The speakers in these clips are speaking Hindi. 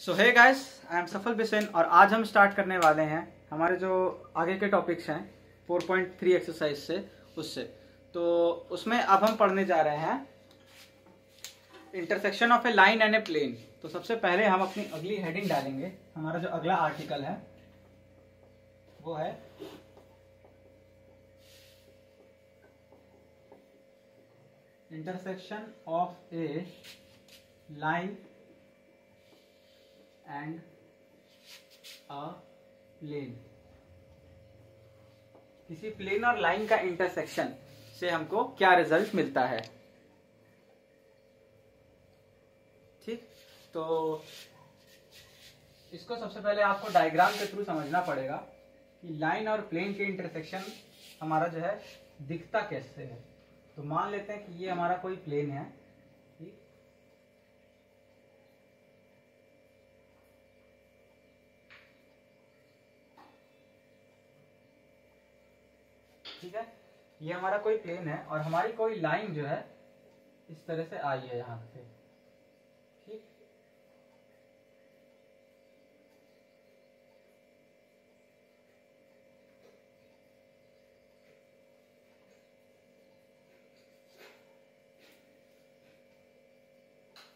So hey guys I am सफल बिसेन और आज हम स्टार्ट करने वाले हैं हमारे जो आगे के टॉपिक्स हैं 4.3 एक्सरसाइज से, उससे। तो उसमें अब हम पढ़ने जा रहे हैं intersection of a line and a plane तो सबसे पहले हम अपनी अगली हेडिंग डालेंगे। हमारा जो अगला आर्टिकल है, वो है intersection of a line and a plane. किसी प्लेन और लाइन का इंटरसेक्शन से हमको क्या रिज़ल्ट मिलता है? ठीक? तो इसको सबसे पहले आपको डायग्राम के थ्रू समझना पड़ेगा कि लाइन और प्लेन के इंटरसेक्शन हमारा जो है दिखता कैसे है। तो मान लेते हैं कि ये हमारा कोई प्लेन है ठीक ठीक है? ये हमारा कोई प्लेन है और हमारी कोई लाइन जो है, इस तरह से आई है यहाँ से। ठीक?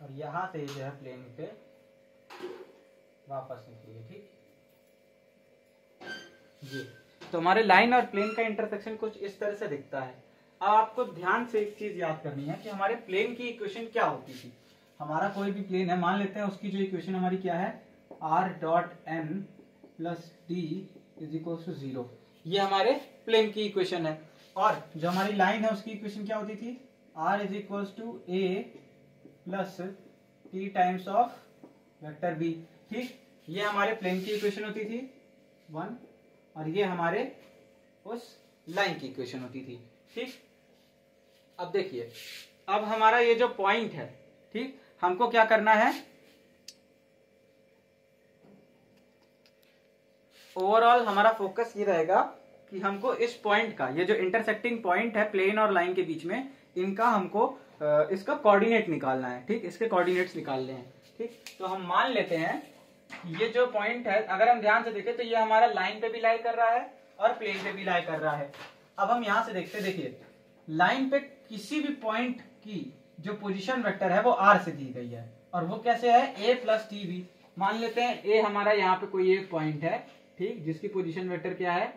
और यहाँ से जो है प्लेन पे वापस निकली ठीक? जी। तो हमारे लाइन और प्लेन का इंटरसेक्शन कुछ इस तरह से दिखता है। अब आपको ध्यान से एक चीज़ याद करनी है कि हमारे प्लेन की इक्वेशन क्या होती थी? हमारा कोई भी प्लेन है, मान लेते हैं उसकी जो इक्वेशन हमारी क्या है? R dot N plus D is equal to zero हमारे प्लेन की इक्वेशन है। और जो हमारी लाइन है, उसकी इक्वेशन क्या होती थी? R is equal to A plus T times of vector B ठीक? ये हमारे प्लेन की इक्वेशन होती थी। वन और ये हमारे उस लाइन की इक्वेशन होती थी। ठीक? अब देखिए, अब हमारा ये जो पॉइंट है, ठीक? हमको क्या करना है? ओवरऑल हमारा फोकस ये रहेगा कि हमको इस पॉइंट का, ये जो इंटरसेक्टिंग पॉइंट है प्लेन और लाइन के बीच में, इनका हमको इसका कोऑर्डिनेट निकालना है, ठीक? इसके कोऑर्डिनेट्स निकालने हैं, ठीक? तो हम मान लेते हैं ये जो पॉइंट है, अगर हम ध्यान से देखें तो ये हमारा लाइन पे भी लाई कर रहा है और प्लेन पे भी लाई कर रहा है। अब हम यहाँ से देखते, देखिए लाइन पे किसी भी पॉइंट की जो पोजीशन वेक्टर है, वो आर से दी गई है। और वो कैसे है? ए प्लस टी बी मान लेते हैं ए हमारा यहाँ पे कोई एक पॉइंट है, ठीक? जिसकी पोजीशन वेक्टर क्या है?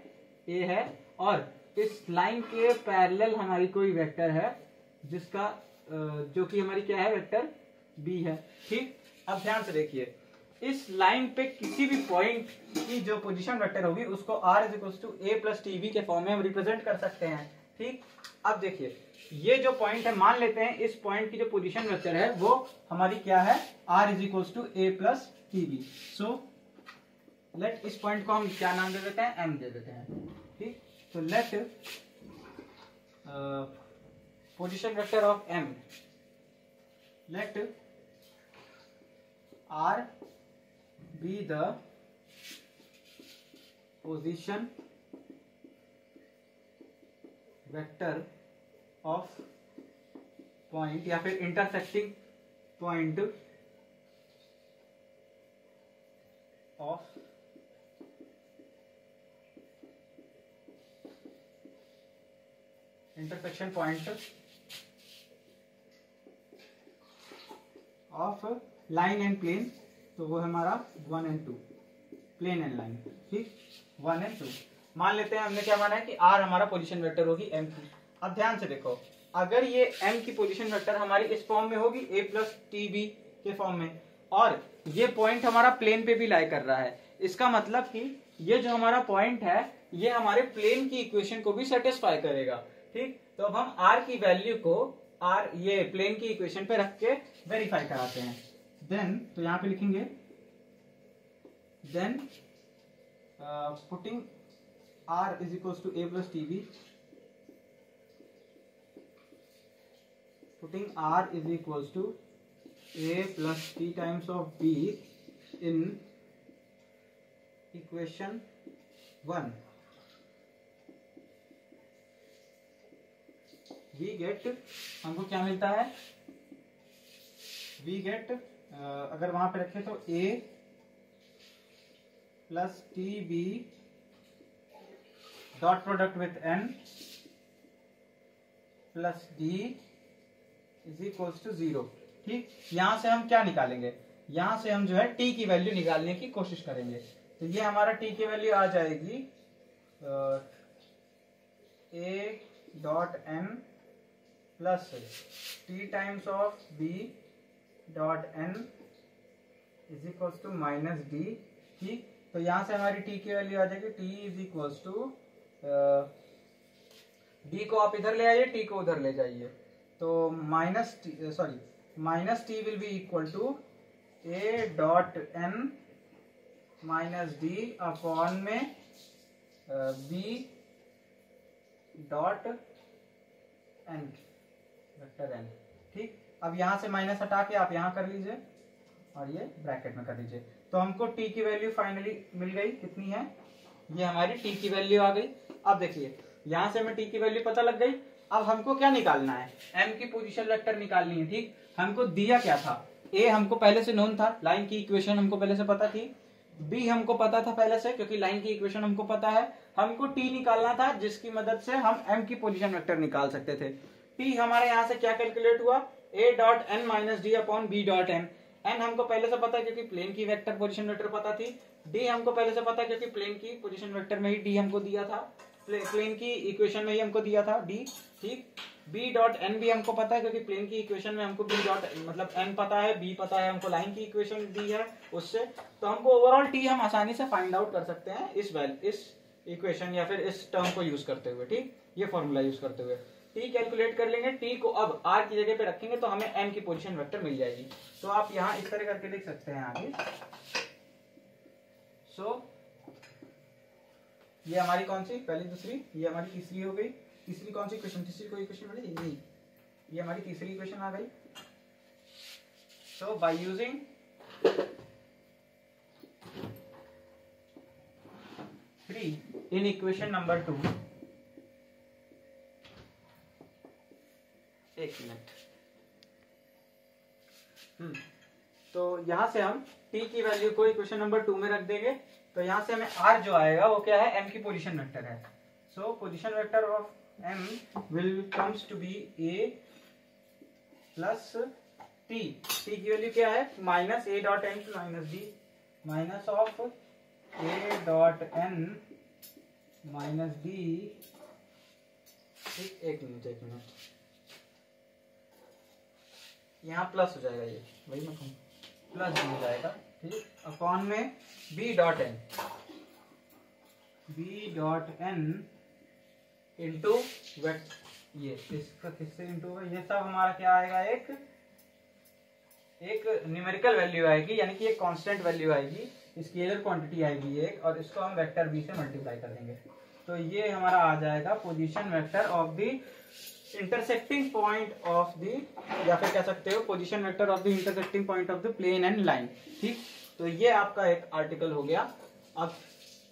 ए है। और इस लाइन के पैरेलल हमारी कोई वेक्टर है, जिसका जो कि हमारी क्या है? वेक्टर बी है, ठीक? अब ध्यान से देखिए। इस लाइन पे किसी भी पॉइंट की जो पोजीशन वेक्टर होगी, उसको R is equal to A plus TV के फॉर्म में हम रिप्रेजेंट कर सकते हैं। ठीक? अब देखिए, ये जो पॉइंट है, मान लेते हैं, इस पॉइंट की जो पोजीशन वेक्टर है, वो हमारी क्या है? R is equal to A plus TV so let इस पॉइंट को हम क्या नाम दे देते हैं? एम दे देते हैं। ठीक? तो let position vector of M let r be the position vector of point या फिर intersecting point of intersection point of line and plane तो वो है हमारा one and two plane and line ठीक? वन एंड टू मान लेते हैं हमने क्या माना है कि आर हमारा पोजिशन वेक्टर होगी एम की। अब ध्यान से देखो, अगर ये एम की पोजीशन वेक्टर हमारी इस फॉर्म में होगी ए प्लस टी बी के फॉर्म में, और ये पॉइंट हमारा प्लेन पे भी लाई कर रहा है, इसका मतलब कि ये जो हमारा पॉइंट है, ये हमारे प्लेन की इक्वेशन को भी सेटिस्फाई करेगा, ठीक? तो अब हम आर की वैल्यू को आर ये प्लेन की इक्वेशन पे रख के वेरीफाई कराते हैं। देन तो यहाँ पे लिखेंगे then putting R is equal to A plus T B putting R is equal to A plus T times of B in equation one we get हमको क्या मिलता है? वी गेट अगर वहाँ पे रखे तो A plus T B dot product with N plus D is equal to zero ठीक? यहाँ से हम क्या निकालेंगे? यहाँ से हम जो है टी की वैल्यू निकालने की कोशिश करेंगे। तो ये हमारा टी की वैल्यू आ जाएगी A dot N plus T times of B dot N is equal to minus D ठीक? तो यहाँ से हमारी टी की वैल्यू आ जाएगी T is equal to D को आप इधर ले आइए टी को उधर ले जाइए। तो minus T sorry minus T will be equal to A dot N minus D upon में B dot N vector N ठीक? अब यहाँ से माइनस हटा के आप यहाँ कर लीजिए और ये ब्रैकेट में कर लीजिए। तो हमको टी की वैल्यू फाइनली मिल गई। कितनी है? ये हमारी टी की वैल्यू आ गई। अब देखिए, यहाँ से हमें टी की वैल्यू पता लग गई। अब हमको क्या निकालना है? एम की पोजिशन वेक्टर निकालनी है, ठीक? हमको दिया क्या था? ए हमको पहले से नोन था। लाइन की इक्वेशन हमको पहले से पता थी। बी हमको पता था पहले से, क्योंकि लाइन की इक्वेशन हमको पता है। हमको टी निकालना था, जिसकी मदद से हम एम की पोजीशन वेक्टर निकाल सकते थे। टी हमारे यहाँ से क्या कैलकुलेट हुआ? A dot N minus D upon B dot N N हमको पहले से पता है क्योंकि प्लेन की वेक्टर पोजीशन वेक्टर पता थी। डी हमको पहले से पता है क्योंकि प्लेन की पोजीशन वेक्टर में ही डी हमको दिया था। प्लेन की इक्वेशन में ही हमको दिया था डी ठीक? बी डॉट एन भी हमको पता है क्योंकि प्लेन की इक्वेशन में हमको बी डॉट मतलब एन पता है बी पता है, हमको लाइन की इक्वेशन दी है उससे। तो हमको ओवरऑल टी हम आसानी से फाइंड आउट कर सकते हैं इस वैल इस इक्वेशन या फिर इस टर्म को यूज़ करते हुए, ठीक? ये फॉर्मूला यूज़ करते हुए। टी कैलकुलेट कर लेंगे टी को अब आर की जगह पे रखेंगे तो हमें एम की पोजीशन वेक्टर मिल जाएगी। तो आप यहाँ इस तरह करके लिख सकते हैं आगे। सो so, ये हमारी कौन सी? पहली दूसरी। ये हमारी तीसरी हो गई। तीसरी कौन सी क्वेश्चन तीसरी कोई क्वेश्चन बनी नहीं। ये हमारी तीसरी क्वेश्चन आ गई। So by using three in equation number two एक मिनट। हम्म तो यहाँ से हम t की वैल्यू को इक्वेशन नंबर टू में रख देंगे। तो यहाँ से हमें r जो आएगा वो क्या है? M की पोजीशन वेक्टर है। So position vector of m will comes to be a plus t. T की वैल्यू क्या है? Minus A dot N minus D minus of A dot N minus D एक मिनट एक मिनट। यहाँ प्लस हो जाएगा ये। वही मैं कहूँ। प्लस हो जाएगा, ठीक अपॉन में B dot N B dot N into wait ये इसका किससे इंटू ये सब हमारा क्या आएगा? एक एक न्यूमेरिकल वैल्यू आएगी, यानी कि एक कांस्टेंट वैल्यू आएगी। स्केलर क्वांटिटी आएगी एक, और इसको हम वेक्टर बी से मल्टीप्लाई कर देंगे। तो ये हमारा आ जाएगा position vector of the intersecting point of the या फिर कह सकते हो position vector of the intersecting point of the plane and line ठीक? तो ये आपका एक आर्टिकल हो गया। अब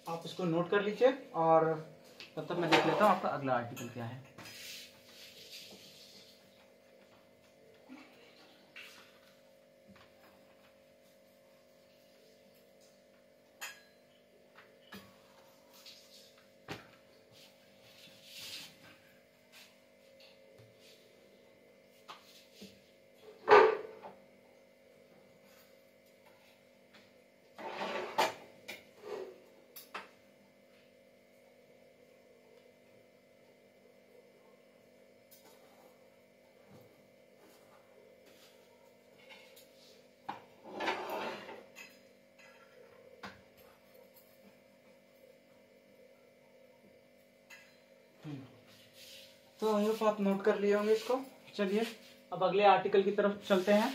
आप इसको नोट कर लीजिए और तब तक मैं देख लेता हूँ आपका अगला आर्टिकल क्या है। तो होप आप नोट कर लिए होंगे इसको। चलिए। अब अगले आर्टिकल की तरफ़ चलते हैं।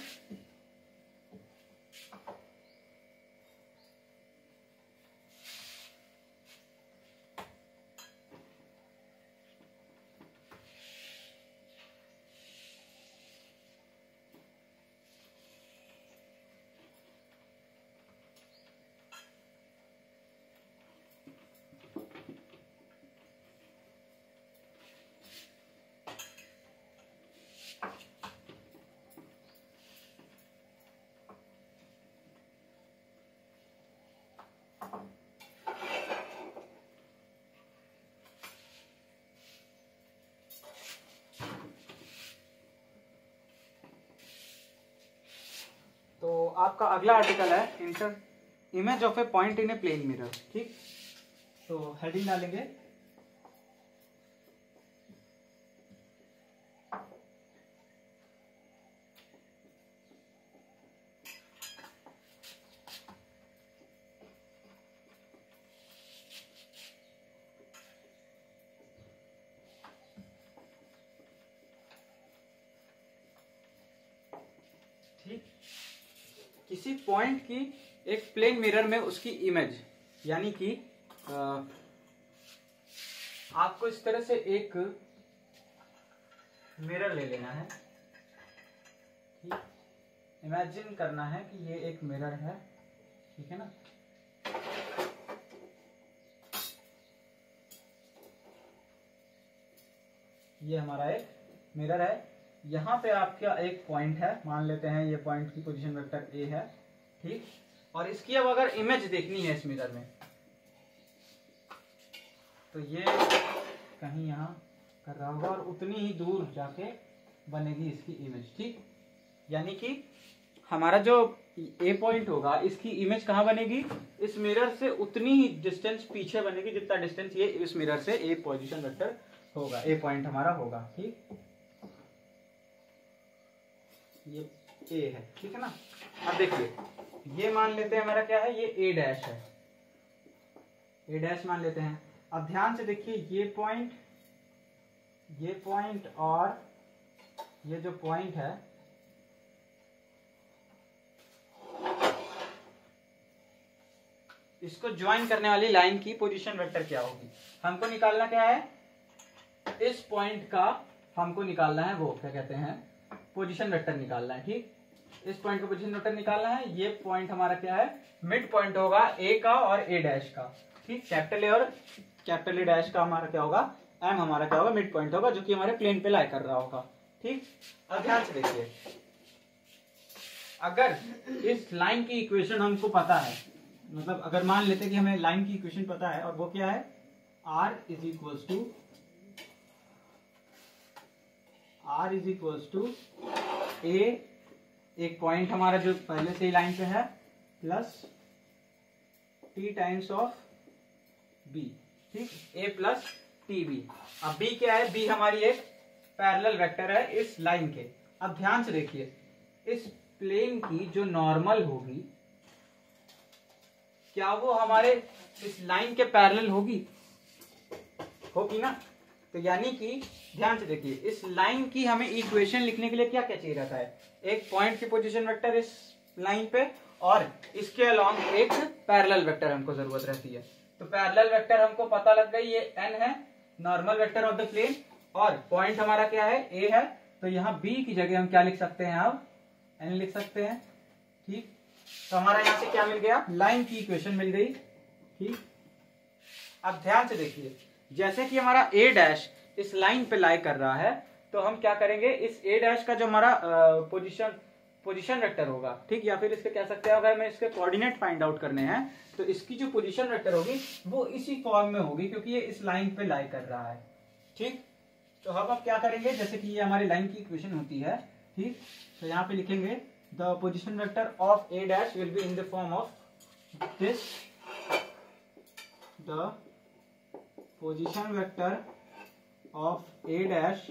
आपका अगला आर्टिकल है inter image of a point in a plane mirror ठीक? तो हेडिंग डालेंगे। पॉइंट की एक प्लेन मिरर में उसकी इमेज यानी कि आपको इस तरह से एक मिरर ले लेना है। इमेजिन करना है कि ये एक मिरर है। ठीक है ना? ये हमारा एक मिरर है। यहाँ पे आपका एक पॉइंट है। मान लेते हैं ये पॉइंट की पोजीशन वेक्टर ए है। ठीक? और इसकी अब अगर इमेज देखनी है इस मिरर में तो ये कहीं यहाँ कर रहा होगा और उतनी ही दूर जाके बनेगी इसकी इमेज ठीक? यानी कि हमारा जो ए पॉइंट होगा, इसकी इमेज कहाँ बनेगी? इस मिरर से उतनी ही डिस्टेंस पीछे बनेगी, जितना डिस्टेंस ये इस मिरर से ए पोजीशन वेक्टर होगा ए पॉइंट हमारा होगा, ठीक? ये ए है, ठीक है ना? अब देखिए ये मान लेते हैं हमारा क्या है? ये ए डैश है। ए डैश मान लेते हैं। अब ध्यान से देखिए, ये पॉइंट ये पॉइंट और ये जो पॉइंट है, इसको ज्वाइन करने वाली लाइन की पोजीशन वेक्टर क्या होगी? हमको निकालना क्या है? इस पॉइंट का हमको निकालना है वो, क्या कहते हैं? पोजीशन वेक्टर निकालना है, ठीक? इस पॉइंट का पोजीशन वेक्टर निकालना है। ये पॉइंट हमारा क्या है? मिड पॉइंट होगा ए का और ए डैश का। ठीक? कैपिटल ए और कैपिटल ए डैश का हमारा क्या होगा? एम हमारा क्या होगा? मिड पॉइंट होगा, जो कि हमारे प्लेन पे लाई कर रहा होगा। ठीक? अब ध्यान से देखिए। अगर इस लाइन की इक्वेशन हमको पता है मतलब अगर मान लेते कि हमें लाइन की इक्वेशन पता है, और वो क्या है? R is equal to R is equal to A एक पॉइंट हमारा जो पहले से ही लाइन पे है plus T times of B ठीक? ए प्लस टी बी अब बी क्या है? बी हमारी एक पैरेलल वेक्टर है इस लाइन के। अब ध्यान से देखिए, इस प्लेन की जो नॉर्मल होगी, क्या वो हमारे इस लाइन के पैरेलल होगी? होगी ना? तो यानी कि, ध्यान से देखिए, इस लाइन की हमें इक्वेशन लिखने के लिए क्या क्या चाहिए रहता है? एक पॉइंट की पोजीशन वेक्टर इस लाइन पे और इसके अलोंग एक पैरेलल वेक्टर हमको ज़रूरत रहती है। तो पैरेलल वेक्टर हमको पता लग गई, ये एन है normal vector of the plane और पॉइंट हमारा क्या है? ए है। तो यहाँ बी की जगह हम क्या लिख सकते हैं अब एन लिख सकते हैं। ठीक। तो हमारा यहाँ से क्या मिल गया? लाइन की इक्वेशन मिल गई। ठीक। अब ध्यान से देखिए, जैसे कि हमारा ए डैश इस लाइन पे लाई कर रहा है तो हम क्या करेंगे? इस ए डैश का जो हमारा पोजिशन पोजीशन वेक्टर होगा, ठीक? या फिर इसके कह सकते हैं, अगर हमें इसके कोऑर्डिनेट फाइंड आउट करने हैं तो इसकी जो पोजीशन वेक्टर होगी, वो इसी फॉर्म में होगी, क्योंकि ये इस लाइन पे लाई कर रहा है, ठीक? तो हम अब क्या करेंगे? जैसे कि ये हमारी लाइन की इक्वेशन होती है, ठीक? तो यहाँ पे लिखेंगे the position vector of A dash will be in the form of this the position vector of A dash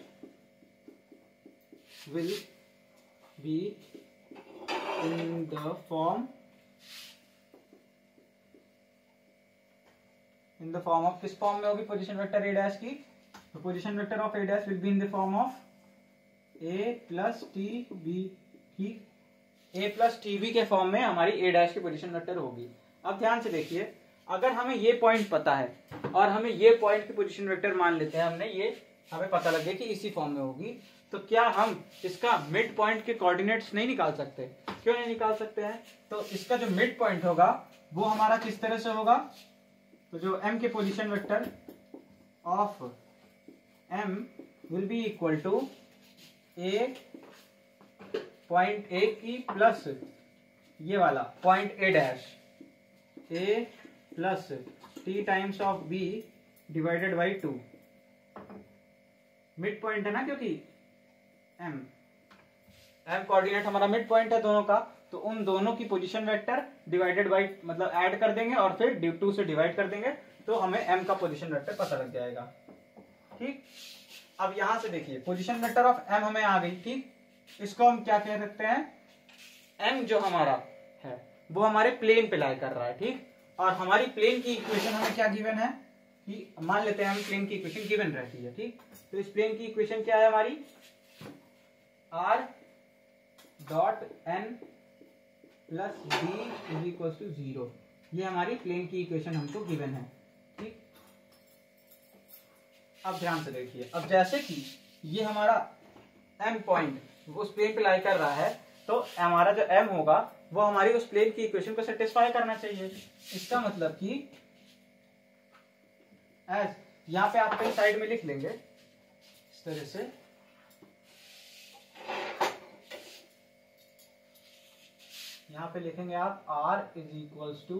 will be in the form in the form of किस फॉर्म में होगी पोजिशन वेक्टर ए डैश की? तो position vector of A dash will be in the form of A plus T B ठीक ए प्लस टी बी के फॉर्म में हमारी ए डैश की पोजिशन वेक्टर होगी। अब ध्यान से देखिए, अगर हमें ये पॉइंट पता है और हमें ये पॉइंट की पोजिशन वेक्टर मान लेते हैं हमने, ये हमें पता लग गया कि इसी फॉर्म में होगी। तो क्या हम इसका मिड पॉइंट के कोऑर्डिनेट्स नहीं निकाल सकते? क्यों नहीं निकाल सकते हैं? तो इसका जो मिड पॉइंट होगा, वो हमारा किस तरह से होगा? तो जो m के position vector of m will be equal to a point a की प्लस ये वाला point a dash a plus T times of b divided by two mid point है ना, क्योंकि m. M कोऑर्डिनेट हमारा मिड पॉइंट है दोनों का तो उन दोनों की पोजीशन वेक्टर डिवाइडेड बाई मतलब ऐड कर देंगे और फिर डी टू से डिवाइड कर देंगे तो हमें एम का पोजीशन वेक्टर पता लग जाएगा। ठीक? अब यहाँ से देखिए पोजीशन वेक्टर ऑफ़ एम हमें आ गई, ठीक? इसको हम क्या कह सकते हैं? एम जो हमारा है, वो हमारे प्लेन पे लाई कर रहा है, ठीक? और हमारी प्लेन की इक्वेशन हमें क्या गिवन है? कि मान लेते हैं हम प्लेन की इक्वेशन गिवन रहती है, ठीक? तो इस प्लेन की इक्वेशन क्या है हमारी? R dot N plus B is equal to zero ये हमारी प्लेन की इक्वेशन हमको गिवन है। ठीक? अब ध्यान से देखिए। अब जैसे कि ये हमारा एम पॉइंट उस प्लेन पे लाई कर रहा है तो हमारा जो एम होगा, वो हमारी उस प्लेन की इक्वेशन को सेटिस्फाई करना चाहिए। इसका मतलब कि एज यहाँ पे आप कई साइड में लिख लेंगे, इस तरह से यहाँ पे लिखेंगे आप, r is equals to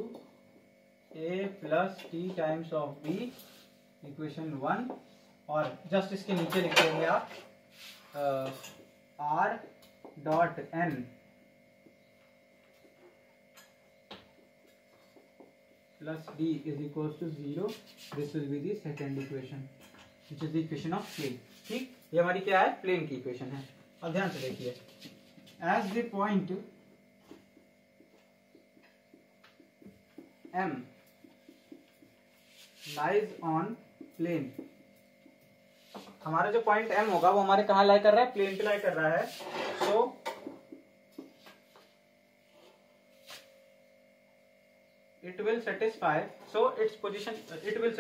A plus T times of B equation one और जस्ट इसके नीचे लिख देंगे आप R dot N plus d is equals to zero. This will be the second equation, which is the equation of plane. ठीक? ये हमारी क्या है? प्लेन की इक्वेशन है। अब ध्यान से देखिए। As the point m lies on plane हमारा जो पॉइंट एम होगा वो हमारे कहा लाई कर रहा है? प्लेन पे लाई कर रहा है। सो so, it will satisfy so its position it will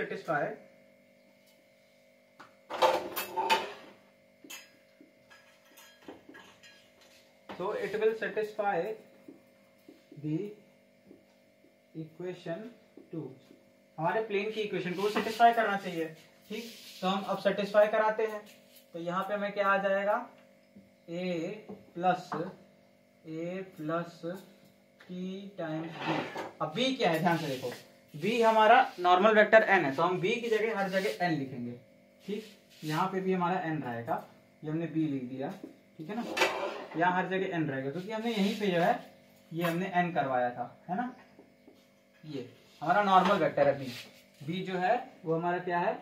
so it will satisfy the equation 2 हमारे प्लेन की इक्वेशन को सेटिस्फाई करना चाहिए। ठीक? तो हम अब सेटिस्फाई कराते हैं। तो यहाँ पे हमें क्या आ जाएगा? A plus A plus T times B अब बी क्या है? ध्यान से देखो। बी हमारा नॉर्मल वेक्टर एन है। तो हम बी की जगह हर जगह एन लिखेंगे। ठीक? यहाँ पे भी हमारा एन रहेगा। ये हमने बी लिख दिया। ठीक है ना? यहाँ हर जगह एन रहेगा, क्योंकि हमने यहीं पे जो है, ये हमने एन करवाया था, है ना? ये, हमारा नॉर्मल वेक्टर है बी बी जो है, वो हमारा क्या है?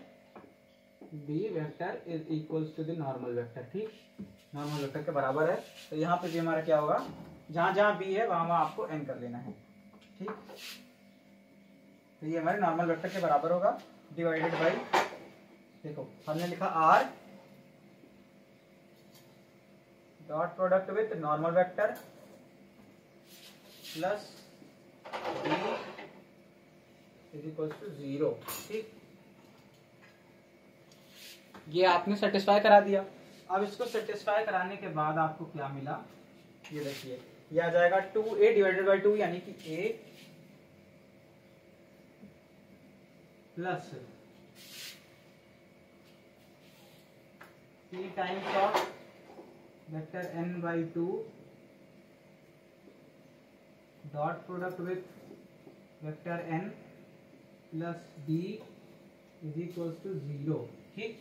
B vector is equals to the normal vector ठीक? नॉर्मल वेक्टर के बराबर है। तो यहाँ पे भी हमारा क्या होगा? जहाँ जहाँ बी है, वहाँ वहाँ आपको एन कर लेना है, ठीक? तो ये हमारे नॉर्मल वेक्टर के बराबर होगा डिवाइडेड बाई देखो, हमने लिखा R dot product with normal vector plus B is equal to zero ठीक? ये आपने सेटिस्फाई करा दिया। अब इसको सेटिस्फाई कराने के बाद आपको क्या मिला? ये देखिए, ये आ जाएगा two A divided by two यानी कि A plus T times of vector N by two dot product with vector N plus D is equal to zero ठीक?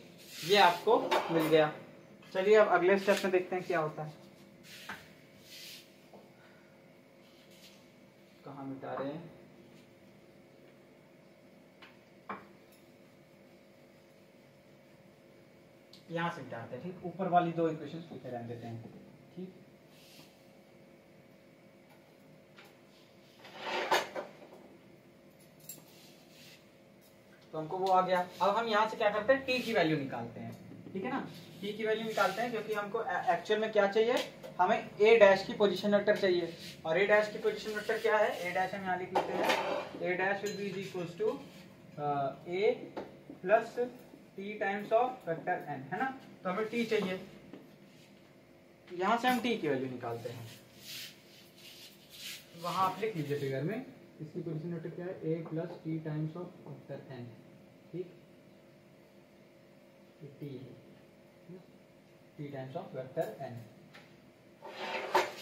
ये आपको मिल गया। चलिए अब अगले स्टेप में देखते हैं क्या होता है। कहा मिटा रहे हैं? यहाँ से मिटाते हैं, ठीक? ऊपर वाली दो इक्वेशन लिखे रहने देते हैं, ठीक? तो हमको वो आ गया। अब हम यहाँ से क्या करते हैं? टी की वैल्यू निकालते हैं, ठीक है ना? टी की वैल्यू निकालते हैं क्योंकि हमको एक्चुअल में क्या चाहिए? हमें ए डैश की पोजीशन वेक्टर चाहिए। और ए डैश की पोजीशन वेक्टर क्या है? ए डैश हम यहाँ लिख लेते हैं। A dash will be is equals to A plus T times of vector N है ना? तो हमें टी चाहिए। यहाँ से हम टी की वैल्यू निकालते हैं। वहाँ आप लिख लीजिए फिगर में। इसकी पोजीशन वेक्टर क्या है? A plus T times of vector N ठीक? टी है T times of vector N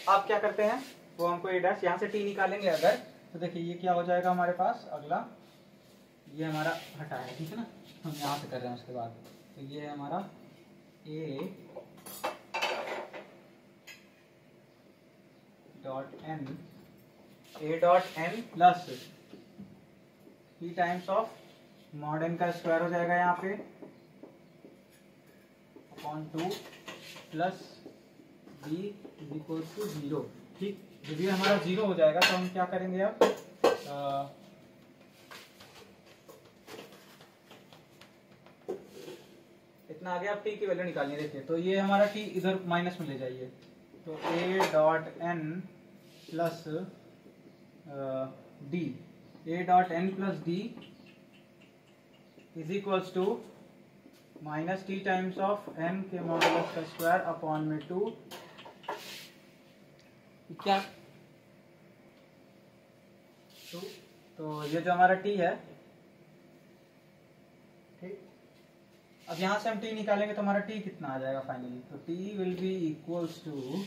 आप क्या करते हैं? वो हमको ए डैश यहाँ से टी निकालेंगे अगर। तो देखिए, ये क्या हो जाएगा हमारे पास? अगला। ये हमारा हटा है, ठीक है ना? हम यहाँ से कर रहे हैं उसके बाद। तो ये है हमारा A dot N A dot N plus T times of mod N का स्क्वायर हो जाएगा यहाँ पे upon two plus B is equal to zero ठीक, जब ये हमारा ज़ीरो हो जाएगा तो हम क्या करेंगे अब? आ, इतना आगे आप टी की वैल्यू निकालनी देखिए। तो ये हमारा टी इधर माइनस में ले जाइए। तो A dot N plus D A dot N plus D is equals to minus T times of N के मॉडुलस का स्क्वायर अपॉन में टू क्या टू तो ये जो हमारा टी है अब यहाँ से हम टी निकालेंगे तो हमारा टी कितना आ जाएगा फाइनली तो T will be equals to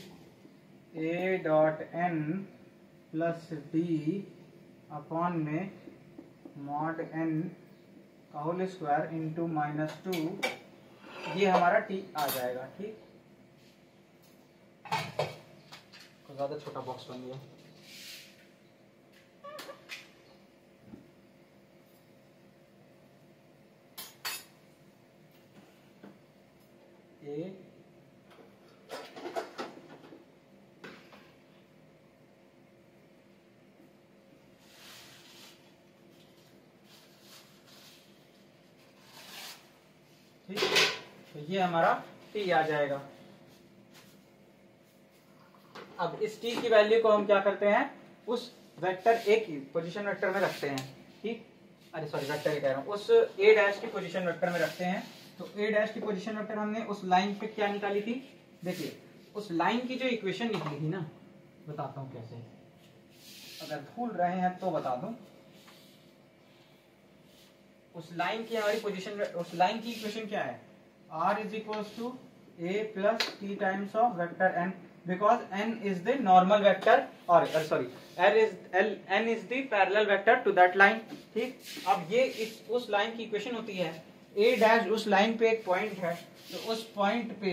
A dot N plus D upon में मॉड एन का whole square into minus two ये हमारा टी आ जाएगा, ठीक? तो ज़्यादा छोटा बॉक्स बन गया। ए ठीक? तो ये हमारा टी आ जाएगा। अब इस टी की वैल्यू को हम क्या करते हैं? उस वेक्टर ए की पोजीशन वेक्टर में रखते हैं। ठीक? अरे सॉरी वेक्टर कह रहा हूँ। उस ए डैश की पोजीशन वेक्टर में रखते हैं। तो ए डैश की पोजीशन वेक्टर हमने उस लाइन पे क्या निकाली थी? देखिए, उस लाइन की जो इक्वेशन निकली थी ना, बताता हूँ कैसे। अगर भूल रहे हैं तो बता दूँ। उस लाइन की हमारी पोजीशन उस लाइन की इक्वेशन क्या है? R is equal to A plus T times of vector N because N is the normal vector और sorry l is L N is the parallel vector to that line ठीक? अब ये इस, उस लाइन की इक्वेशन होती है। A डैश उस लाइन पे एक पॉइंट है तो उस पॉइंट पे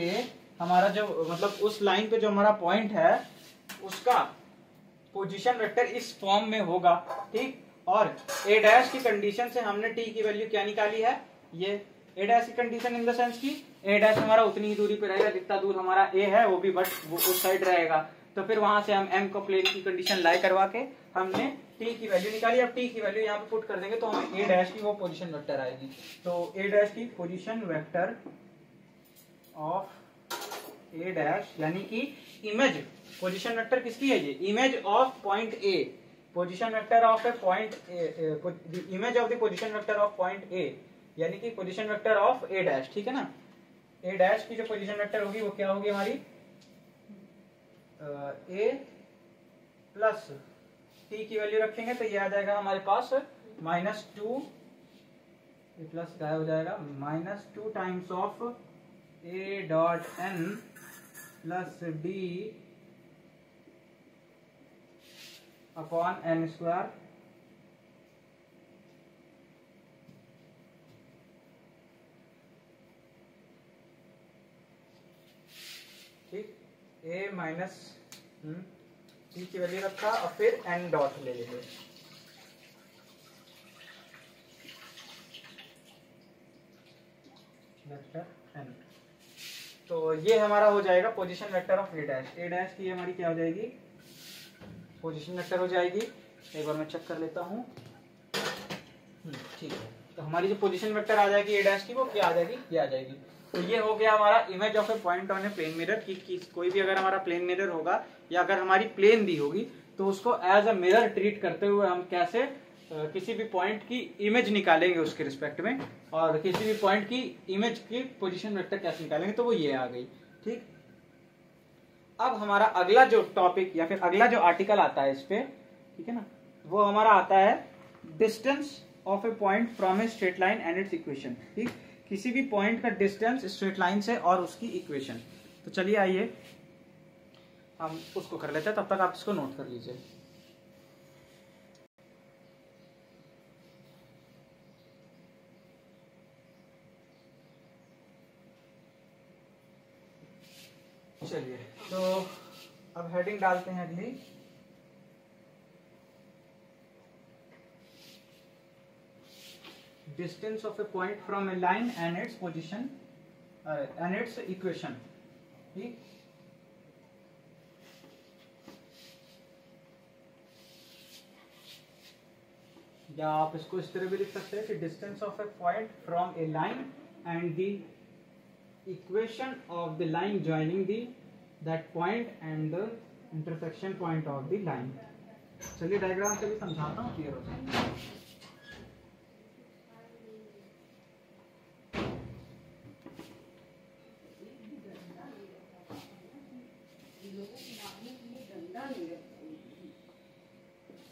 हमारा जो मतलब उस लाइन पे जो हमारा पॉइंट है, उसका पोजीशन वेक्टर इस फॉर्म में होगा, ठीक? और ए डैश की कंडीशन से हमने टी की वैल्यू क्या निकाली है? ये ए डैश की कंडीशन इन द सेंस की ए डैश हमारा उतनी ही दूरी पे रहेगा, जितना दूर हमारा ए है, वो भी बट वो उस साइड रहेगा। तो फिर वहाँ से हम एम को प्लेन की कंडीशन लाई करवा के हमने टी की वैल्यू निकाली अब टी की वैल्यू यहाँ पे पुट कर देंगे तो हमें ए डैश की वो पोजीशन वेक्टर आएगी। तो ए डैश की position vector of A dash यानी कि इमेज पोजीशन वेक्टर किसकी है ये? Image of point A position vector of A point image of the position vector of point A यानी कि position vector of A dash ठीक है ना? ए डैश की जो पोजीशन वेक्टर होगी वो क्या होगी हमारी? ए प्लस टी की वैल्यू रखेंगे तो ये आ जाएगा हमारे पास माइनस टू प्लस गायब हो जाएगा? Minus two times of A dot N plus D upon N square ठीक? ए माइनस टी की वैल्यू रखा और फिर एन डॉट ले लेंगे। एन तो ये हमारा हो जाएगा position vector of A dash A dash की हमारी क्या हो जाएगी? पोजीशन वेक्टर हो जाएगी। एक बार मैं चेक कर लेता हूँ। ठीक है। तो हमारी जो पोजीशन वेक्टर आ जाएगी ए डैश की, वो क्या आ जाएगी? ये आ जाएगी। तो ये हो गया हमारा image of a point on a plane mirror कि कोई भी अगर हमारा प्लेन मिरर होगा या अगर हमारी प्लेन दी होगी तो उसको एज अ मिरर ट्रीट करते हुए हम कैसे किसी भी पॉइंट की इमेज निकालेंगे उसके रिस्पेक्ट में, और किसी भी पॉइंट की इमेज की पोजीशन वेक्टर कैसे निकालेंगे तो वो ये आ गई, ठीक? अब हमारा अगला जो टॉपिक या फिर अगला जो आर्टिकल आता है इस पे, ठीक है ना? वो हमारा आता है distance of a point from a straight line and its equation ठीक? किसी भी पॉइंट का डिस्टेंस स्ट्रेट लाइन से और उसकी इक्वेशन तो चलिए आइए हम उसको कर लेते हैं, तब तक आप इसको नोट कर लीजिए। चलिए तो अब हेडिंग डालते हैं अगली। Distance of a point from a line and its position and its equation ठीक? या आप इसको इस तरह भी लिख सकते हैं कि distance of a point from a line and the equation of the line joining the that point and the intersection point of the line चलिए डायग्राम से भी समझाता हूँ क्लियर होता है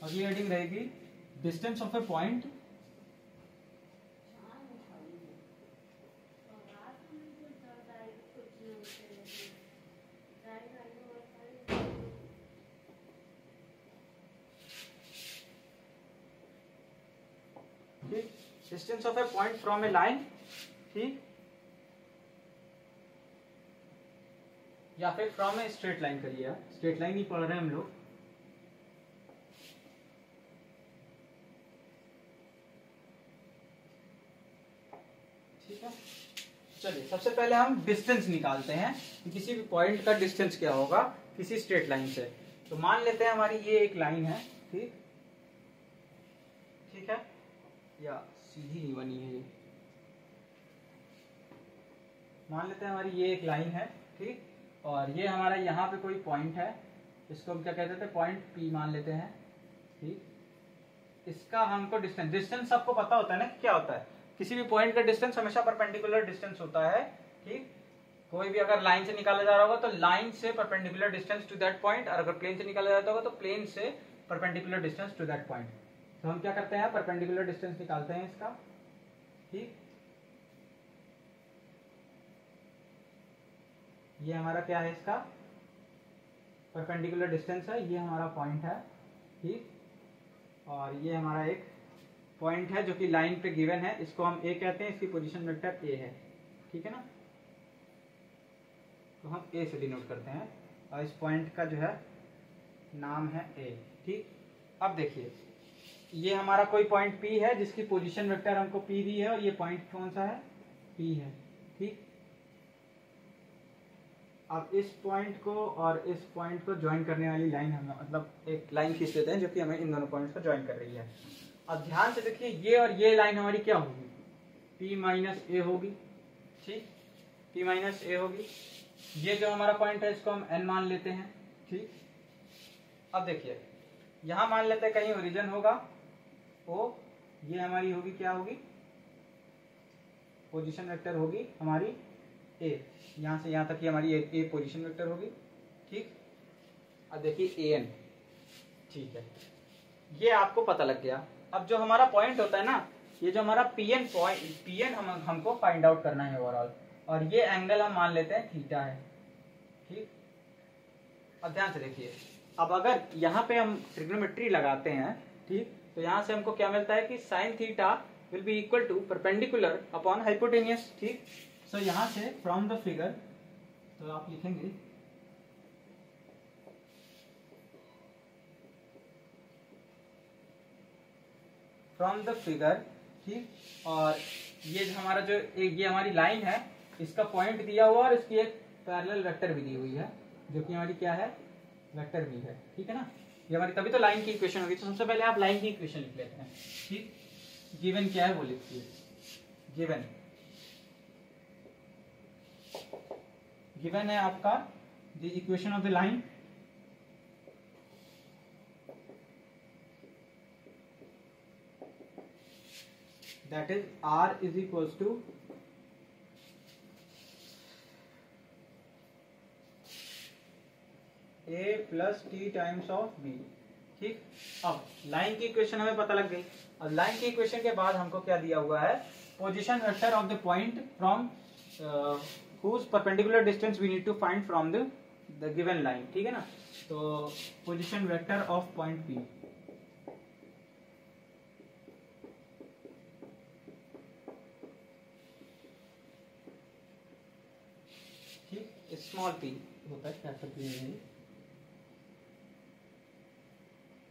अगली हेडिंग रहेगी distance of a point distance of a point from a line ठीक या फिर फ्रॉम ए स्ट्रेट लाइन करिए स्ट्रेट लाइन ही पढ़ रहे हैं हम लोग ठीक है चलिए, सबसे पहले हम डिस्टेंस निकालते हैं कि किसी भी पॉइंट का डिस्टेंस क्या होगा किसी स्ट्रेट लाइन से। तो मान लेते हैं हमारी ये एक लाइन है, ठीक? ठीक है? या सीधी नहीं बनी है ये। मान लेते हैं हमारी ये एक लाइन है, ठीक? और ये हमारा यहाँ पे कोई पॉइंट है, इसको हम क्या कहते थे? पॉइंट पी मान लेते हैं, ठीक? इसका हमको डिस्टेंस डिस्टेंस सबको पता होता है ना क्या होता है। किसी भी पॉइंट का डिस्टेंस हमेशा परपेंडिकुलर डिस्टेंस होता है, ठीक? कोई भी अगर लाइन से निकाला जा रहा होगा तो लाइन से perpendicular distance to that point और अगर प्लेन से निकाला जाता होगा तो प्लेन से perpendicular distance to that point तो हम क्या करते हैं? परपेंडिकुलर डिस्टेंस निकालते हैं इसका, ठीक? ये हमारा क्या है इसका? परपेंडिकुलर डिस्टेंस है, ये हमारा पॉइंट है, ठीक? और ये हमारा एक पॉइंट है जो कि लाइन पे गिवन है, इसको हम ए कहते हैं, इसकी पोजीशन वेक्टर ए है। ठीक है ना? तो हम ए से डिनोट करते हैं और इस पॉइंट का जो है, नाम है ए ठीक? अब देखिए, ये हमारा कोई पॉइंट पी है जिसकी पोजीशन वेक्टर हमको पी दी है और ये पॉइंट कौन सा है? पी है। ठीक? अब इस पॉइंट को और इस पॉइंट को ज्वाइन करने वाली लाइन हम मतलब एक लाइन खींच लेते हैं जो कि हमें इन दोनों पॉइंट्स को ज्वाइन कर रही है। अब ध्यान से देखिए ये और ये लाइन हमारी क्या होगी? P माइनस ए होगी ठीक? P माइनस ए होगी। ये जो हमारा पॉइंट है इसको हम N मान लेते हैं ठीक? अब देखिए यहाँ मान लेते हैं कहीं ओरिजिन होगा ओ ये हमारी होगी क्या होगी? पोजीशन वेक्टर होगी हमारी ए यहाँ से यहाँ तक की हमारी ए, ए पोजीशन वेक्टर होगी ठीक? अब देखिए ए एन ठीक है। ये आपको पता लग गया। अब जो हमारा पॉइंट होता है ना, ये जो हमारा P N point P N हम, हमको फाइंड आउट करना है ओवरऑल और ये एंगल हम मान लेते हैं थीटा है। ठीक? अब ध्यान से देखिए। अब अगर यहाँ पे हम ट्रिग्नोमेट्री लगाते हैं, ठीक? तो यहाँ से हमको क्या मिलता है कि sine theta will be equal to perpendicular upon hypotenuse ठीक? सो यहाँ से फ्रॉम द फिगर तो आप लिखेंगे फ्रॉम द फिगर ठीक? और ये हमारा जो, एक ये हमारी लाइन है, इसका पॉइंट दिया हुआ और इसकी एक पैरेलल वेक्टर भी दी हुई है, जो कि हमारी क्या है? वेक्टर भी है, ठीक है ना? ये हमारी, तभी तो लाइन की इक्वेशन होगी तो सबसे पहले आप लाइन की इक्वेशन लिख लेते हैं, ठीक? गिवन क्या है वो लिखिए। गिवन गिवन है आपका the equation of the line that is r is equals to a plus T times of B ठीक? अब लाइन की इक्वेशन हमें पता लग गई। अब लाइन की इक्वेशन के बाद हमको क्या दिया हुआ है? Position vector of the point from perpendicular distance we need to find from the the given line. ठीक है ना? तो position vector of point P ठीक स्मॉल पी होता है कैपिटल पी नहीं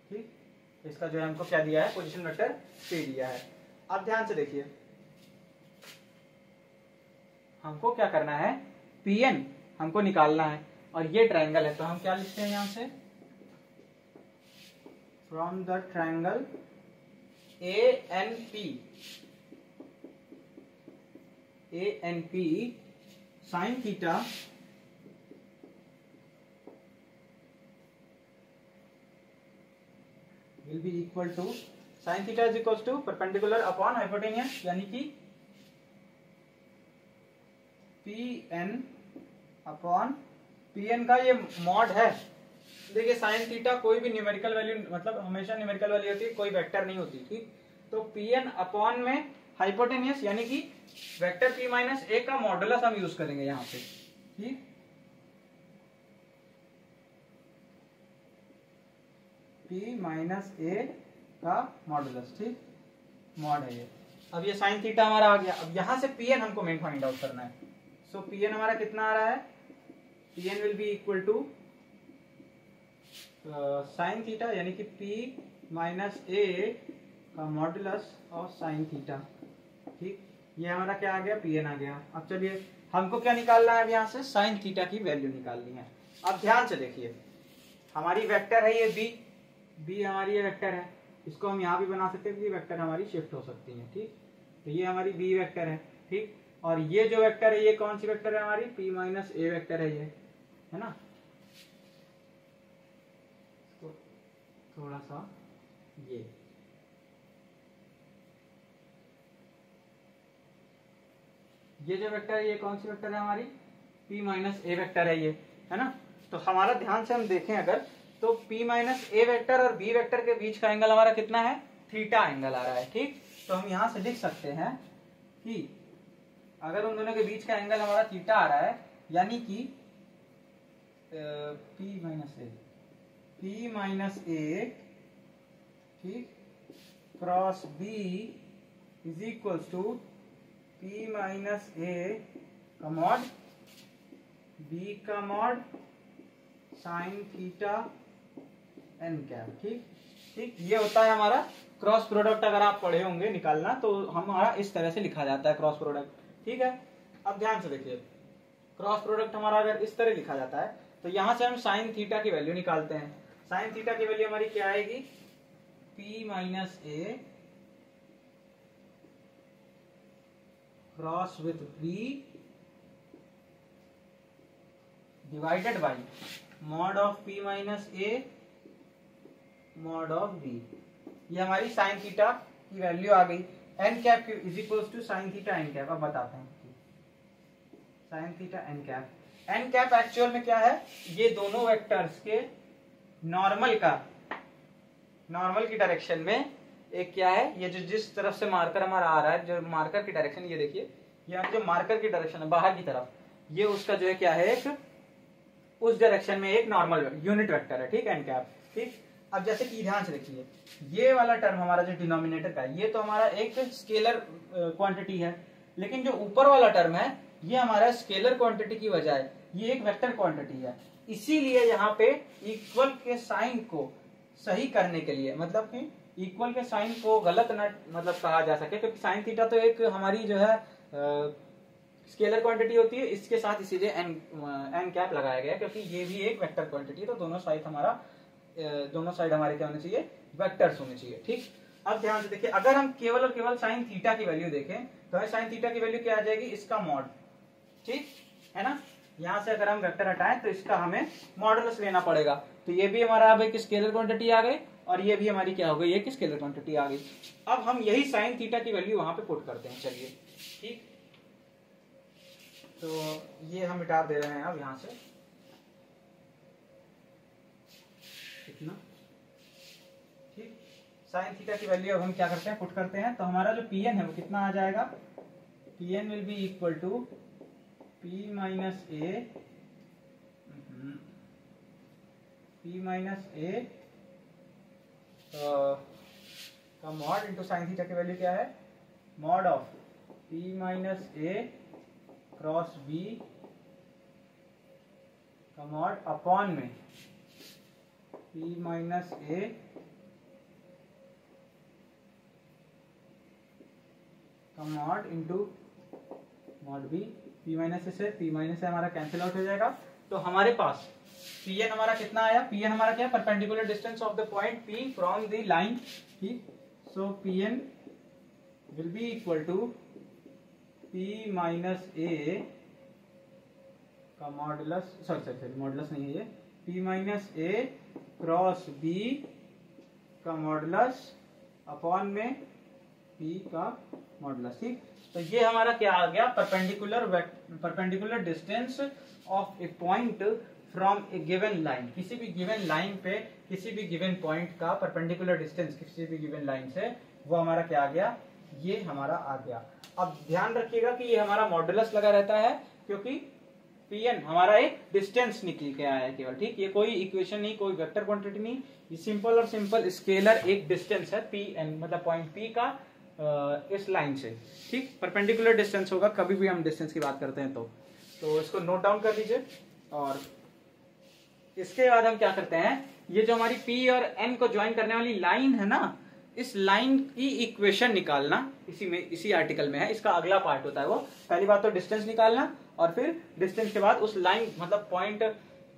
ठीक? इसका जो है हमको क्या दिया है? पोजीशन वेक्टर पी दिया है। अब ध्यान से देखिए। हमको क्या करना है? पी एन हमको निकालना है। और ये ट्रायंगल है तो हम क्या लिखते हैं यहाँ से? From the triangle A N P A N P sine theta will be equal to sin theta is equals to perpendicular upon hypotenuse, यानी कि अपॉन पी एन का ये मॉड है। देखिए साइन थीटा कोई भी न्यूमेरिकल वैल्यू मतलब हमेशा न्यूमेरिकल वैल्यू होती है, कोई वेक्टर नहीं होती, ठीक? तो पी एन अपॉन में हाइपोटेनियस यानी कि वेक्टर पी माइनस ए का मॉडुलस हम यूज़ करेंगे यहाँ पे, ठीक? पी माइनस ए का मॉडुलस ठीक? मॉड है ये अब ये साइन थीटा हमारा आ गया। अब यहाँ से पी एन हमको मेन फाइंड आउट करना है। सो पी एन हमारा कितना आ रहा है? P N will be equal to sine theta यानी कि पी माइनस ए का मॉडुलस ऑफ़ साइन थीटा ठीक? ये हमारा क्या आ गया? पी एन आ गया। अब चलिए, हमको क्या निकालना है अब यहाँ से? साइन थीटा की वैल्यू निकालनी है। अब ध्यान से देखिए। हमारी वेक्टर है ये बी बी हमारी ये वेक्टर है, इसको हम यहाँ भी बना सकते हैं वेक्टर हमारी शिफ्ट हो सकती है, ठीक? तो ये हमारी बी वेक्टर है, ठीक? और ये जो वेक्टर है, ये कौन सी वेक्टर है हमारी? पी माइनस ए वेक्टर है ये, है ना? तो थोड़ा सा ये। ये जो वेक्टर है, ये कौन सी वेक्टर है हमारी? पी माइनस ए वेक्टर है ये, है ना? तो हमारा ध्यान से हम देखें अगर तो p माइनस ए वैक्टर और b वेक्टर के बीच का एंगल हमारा कितना है? थीटा एंगल आ रहा है, ठीक? तो हम यहाँ से लिख सकते हैं कि अगर उन दोनों के बीच का एंगल हमारा थीटा आ रहा है, यानी कि p minus A p minus A ठीक? Cross b is equal to p minus A का मॉड बी का mod sine theta N cap ठीक? ठीक? ये होता है हमारा क्रॉस प्रोडक्ट अगर आप पढ़े होंगे निकालना तो हमारा इस तरह से लिखा जाता है क्रॉस प्रोडक्ट ठीक है? अब ध्यान से देखिए। क्रॉस प्रोडक्ट हमारा अगर इस तरह लिखा जाता है तो यहाँ से हम साइन थीटा की वैल्यू निकालते हैं। साइन थीटा की वैल्यू हमारी क्या आएगी? P minus A cross with b divided by mod of P minus A mod of b. ये हमारी साइन थीटा की वैल्यू आ गई। N cap is equals to sine theta N cap अब बताते हैं sine theta N cap N cap actual में क्या है? ये दोनों वेक्टर्स के नॉर्मल का। नॉर्मल की डायरेक्शन में एक क्या है? ये जो जिस तरफ़ से मार्कर हमारा आ रहा है, जो मार्कर की डायरेक्शन ये देखिए। ये जो मार्कर की डायरेक्शन है, बाहर की तरफ़। ये उसका जो है क्या है? एक उस डायरेक्शन में एक नॉर्मल यूनिट वेक्टर है, ठीक है एन कैप ठीक? अब जैसे कि ध्यान से देखिए, ये वाला टर्म हमारा जो डिनोमिनेटर का ये तो हमारा एक स्केलर क्वांटिटी है, लेकिन जो ऊपर वाला टर्म है, ये हमारा स्केलर क्वांटिटी की बजाय ये एक वेक्टर क्वांटिटी है। इसीलिए यहाँ पे इक्वल के साइन को सही करने के लिए मतलब कि इक्वल के साइन को गलत न मतलब कहा जा सके, क्योंकि साइन थीटा तो एक हमारी जो है स्केलर क्वांटिटी होती है, इसके साथ इसीलिए एन एन कैप लगाया गया क्योंकि ये भी एक वेक्टर क्वांटिटी है तो दोनों साइड हमारा दोनों साइड हमारे क्या होने चाहिए? वेक्टर्स होने चाहिए, ठीक? अब ध्यान से देखिए, अगर हम केवल और केवल साइन थीटा की वैल्यू देखें तो हमें साइन थीटा की वैल्यू क्या आ जाएगी? इसका मॉड ठीक? है ना? यहाँ से अगर हम वेक्टर हटाएँ तो इसका हमें मॉडुलस लेना पड़ेगा। तो ये भी हमारा अब एक स्केलर क्वांटिटी आ गई, और ये भी हमारी क्या हो गई? एक स्केलर क्वांटिटी आ गई। अब हम यही साइन थीटा की वैल्यू वहाँ पे पुट करते हैं, चलिए, ठीक? तो ये हम मिटा दे रहे हैं अब यहाँ से। कितना ठीक? साइन थीटा की वैल्यू अब हम क्या करते हैं? पुट करते हैं। तो हमारा जो पी एन है वो कितना आ जाएगा? P N will be equal to P minus A P minus A mod into sine theta की वैल्यू क्या है? Mod of P minus A cross B का मॉड अपॉन में। P माइनस ए का mod into mod B P minus A से पी माइनस से हमारा कैंसिल आउट हो जाएगा। तो हमारे पास पी एन हमारा कितना आया? पी एन हमारा क्या? Perpendicular distance of the point P from the line ठीक so P N will be equal to P minus A का modulus sorry sorry sorry modulus नहीं है ये। P minus A cross B का मॉडुलस अपॉन में पी का मॉडुलस ठीक? तो ये हमारा क्या आ गया? Perpendicular perpendicular distance of a point from a given line किसी भी गिवन लाइन पे, किसी भी गिवन पॉइंट का परपेंडिकुलर डिस्टेंस किसी भी गिवन लाइन से, वो हमारा क्या आ गया? ये हमारा आ गया। अब ध्यान रखिएगा कि ये हमारा मॉडुलस लगा रहता है, क्योंकि Pn, हमारा एक डिस्टेंस निकल के आया है केवल, ठीक? ये कोई इक्वेशन नहीं, कोई वेक्टर क्वांटिटी नहीं, ये सिंपल और सिंपल स्केलर एक डिस्टेंस है, Pn मतलब पॉइंट P का इस लाइन से, ठीक? परपेंडिकुलर डिस्टेंस होगा, कभी भी हम डिस्टेंस की बात करते हैं तो। तो इसको नोट डाउन कर लीजिए और इसके बाद हम क्या करते हैं, ये जो हमारी पी और एन को ज्वाइन करने वाली लाइन है ना, इस लाइन की इक्वेशन निकालना, इसी में, इसी आर्टिकल में है, इसका अगला पार्ट होता है वो। पहली बात तो डिस्टेंस निकालना और फिर डिस्टेंस के बाद उस लाइन मतलब पॉइंट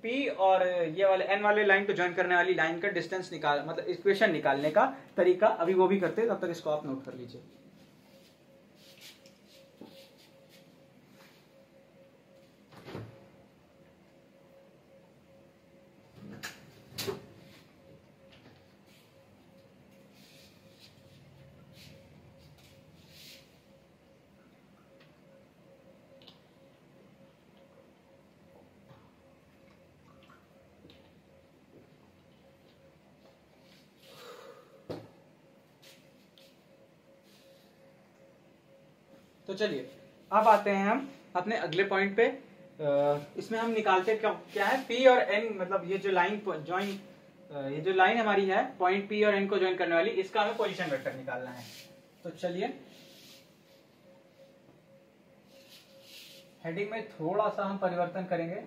पी और ये वाले एन वाले लाइन को ज्वाइन करने वाली लाइन का डिस्टेंस निकाल मतलब इक्वेशन निकालने का तरीका अभी वो भी करते हैं, तब तक इसको आप नोट कर लीजिए। तो चलिए अब आते हैं हम अपने अगले पॉइंट पे। इसमें हम निकालते क्या, क्या है? पी और एन मतलब ये जो लाइन ज्वाइन ये जो लाइन हमारी है पॉइंट पी और एन को ज्वाइन करने वाली इसका हमें पोजीशन वेक्टर निकालना है। तो चलिए। हेडिंग में थोड़ा सा हम परिवर्तन करेंगे।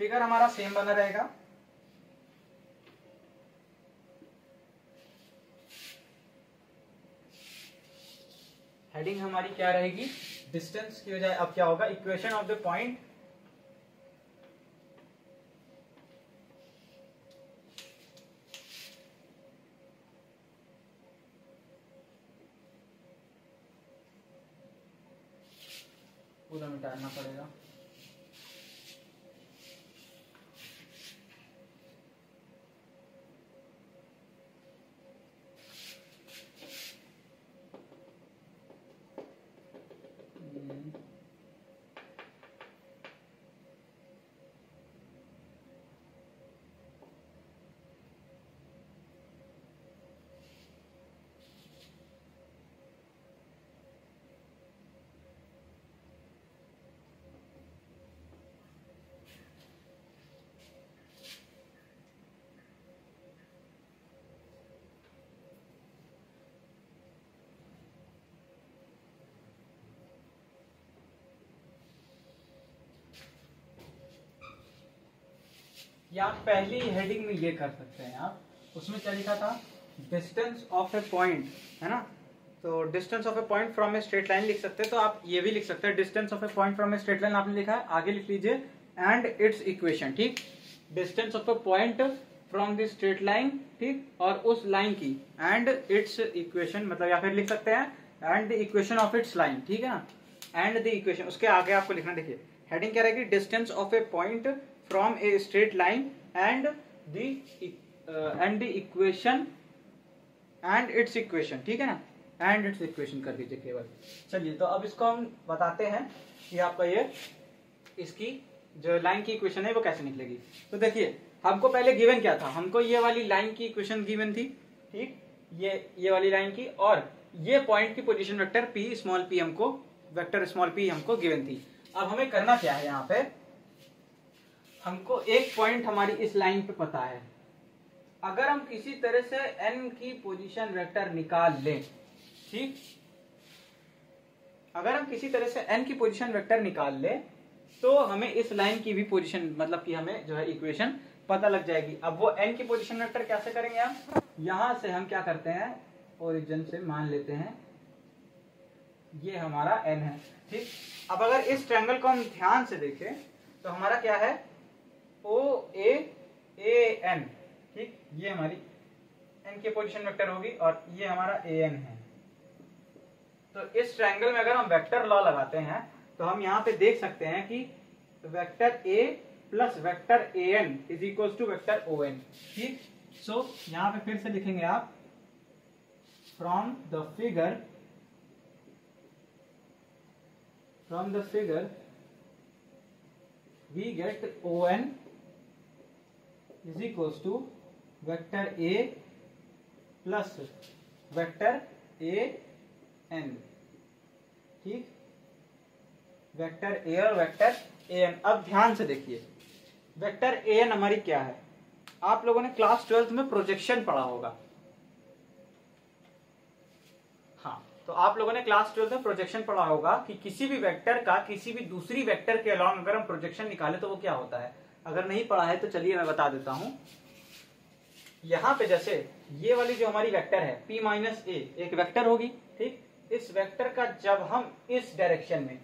फिगर हमारा सेम बना रहेगा। हेडिंग हमारी क्या रहेगी? डिस्टेंस की बजाय अब क्या होगा? इक्वेशन ऑफ़ द पॉइंट पूरा मिटाना पड़ेगा। या पहली हेडिंग में ये कर सकते हैं आप। उसमें क्या लिखा था? डिस्टेंस ऑफ़ ए पॉइंट है ना? तो distance of a point from a straight line लिख सकते हैं। तो आप ये भी लिख सकते हैं distance of a point from a straight line आपने लिखा है। आगे लिख लीजिए एंड इट्स इक्वेशन ठीक? Distance of a point from the straight line ठीक? और उस लाइन की एंड इट्स इक्वेशन मतलब या फिर लिख सकते हैं and the equation of its line ठीक है ना? एंड द इक्वेशन उसके आगे आपको लिखना, देखिए। हेडिंग क्या रहेगी? Distance of a point from a straight line and the uh, and the equation and its equation ठीक है ना? एंड इट्स इक्वेशन कर दीजिए केवल। चलिए तो अब इसको हम बताते हैं कि आपका ये इसकी जो लाइन की इक्वेशन है वो कैसे निकलेगी। तो देखिए हमको पहले गिवन क्या था? हमको ये वाली लाइन की इक्वेशन गिवन थी ठीक? ये ये वाली लाइन की और ये पॉइंट की position vector P small P हमको वेक्टर स्मॉल पी हमको गिवन थी। अब हमें करना क्या है यहाँ पे? हमको एक पॉइंट हमारी इस लाइन पे पता है। अगर हम किसी तरह से एन की पोजीशन वेक्टर निकाल लें, ठीक? अगर हम किसी तरह से एन की पोजीशन वेक्टर निकाल लें तो हमें इस लाइन की भी पोजीशन मतलब कि हमें जो है इक्वेशन पता लग जाएगी। अब वो एन की पोजीशन वेक्टर कैसे करेंगे हम? यहाँ से हम क्या करते हैं? ओरिजिन से मान लेते हैं। ये हमारा एन है, ठीक? अब अगर इस ट्रायंगल को हम ध्यान से देखें तो हमारा क्या है? ओ ए ए एन ठीक? ये हमारी एन की पोजीशन वेक्टर होगी और ये हमारा ए एन है। तो इस ट्रायंगल में अगर हम वेक्टर लॉ लगाते हैं तो हम यहाँ पे देख सकते हैं कि vector A plus vector A N is equal to vector O N ठीक? सो यहाँ पे फिर से लिखेंगे आप from the figure from the figure we get on is equals to vector a plus vector a n. ठीक? वेक्टर ए और वेक्टर ए एन अब ध्यान से देखिए। वेक्टर ए एन हमारी क्या है? आप लोगों ने क्लास ट्वेल्थ में प्रोजेक्शन पढ़ा होगा। हाँ तो आप लोगों ने क्लास ट्वेल्थ में प्रोजेक्शन पढ़ा होगा कि किसी भी वेक्टर का किसी भी दूसरी वेक्टर के अलॉन्ग अगर हम प्रोजेक्शन निकाले तो वो क्या होता है? अगर नहीं पढ़ा है तो चलिए मैं बता देता हूँ। यहाँ पे जैसे ये वाली जो हमारी वेक्टर है, p माइनस ए एक वेक्टर होगी, ठीक? इस वेक्टर का जब हम इस डायरेक्शन में,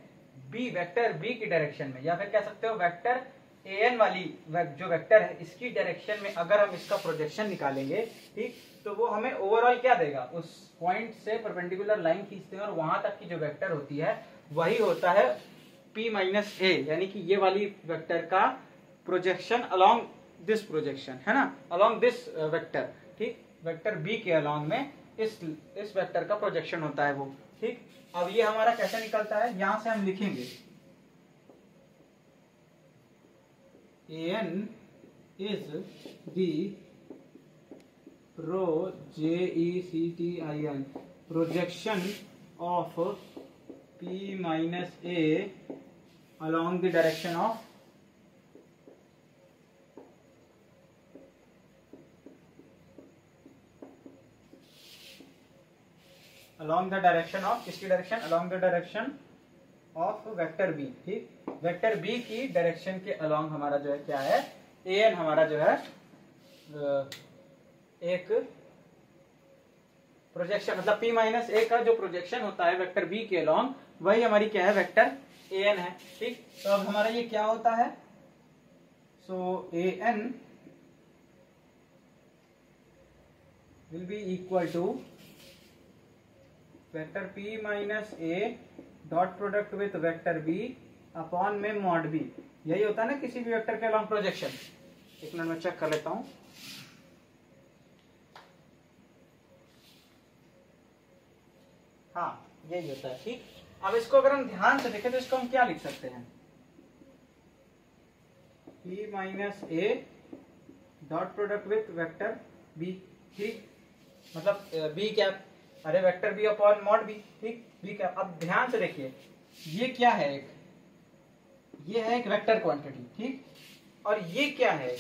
b वेक्टर b की डायरेक्शन में, या फिर कह सकते हो वेक्टर एन वाली जो वेक्टर है, इसकी डायरेक्शन में अगर हम इसका प्रोजेक्शन निकालेंगे, ठीक? तो वो हमें ओवरऑल क्या देगा? उस पॉइंट से परपेंडिकुलर लाइन खींचते हैं और वहाँ तक की जो वेक्टर होती है, वही होता है p माइनस ए यानी कि ये वाली वेक्टर का प्रोजेक्शन अलोंग दिस प्रोजेक्शन है ना? अलोंग दिस वेक्टर ठीक? वेक्टर बी के अलोंग में इस इस वेक्टर का प्रोजेक्शन होता है वो, ठीक? अब ये हमारा कैसे निकलता है? यहाँ से हम लिखेंगे। N is the pro j e c t i n, projection of p minus a along the direction of along the direction of, किसकी direction along the direction of vector b, ठीक? वेक्टर b की डायरेक्शन के along हमारा जो है क्या है? ए एन हमारा जो है एक प्रोजेक्शन मतलब p माइनस ए का जो प्रोजेक्शन होता है वेक्टर b के अलॉन्ग वही हमारी क्या है? वेक्टर ए एन है, ठीक? तो अब हमारा ये क्या होता है? So A N will be equal to vector p minus A dot product with vector b upon में मॉड b. यही होता है ना किसी भी वेक्टर के अलॉन्ग प्रोजेक्शन एक मिनट में चेक कर लेता हूँ। हाँ यही होता है, ठीक? अब इसको अगर हम ध्यान से देखें तो इसको हम क्या लिख सकते हैं? P minus A dot product with vector b. ठीक मतलब b कैप अरे vector B upon mod B, ठीक? बी क्या अब ध्यान से देखिए, ये क्या है एक? ये है एक वेक्टर क्वांटिटी ठीक? और ये क्या है?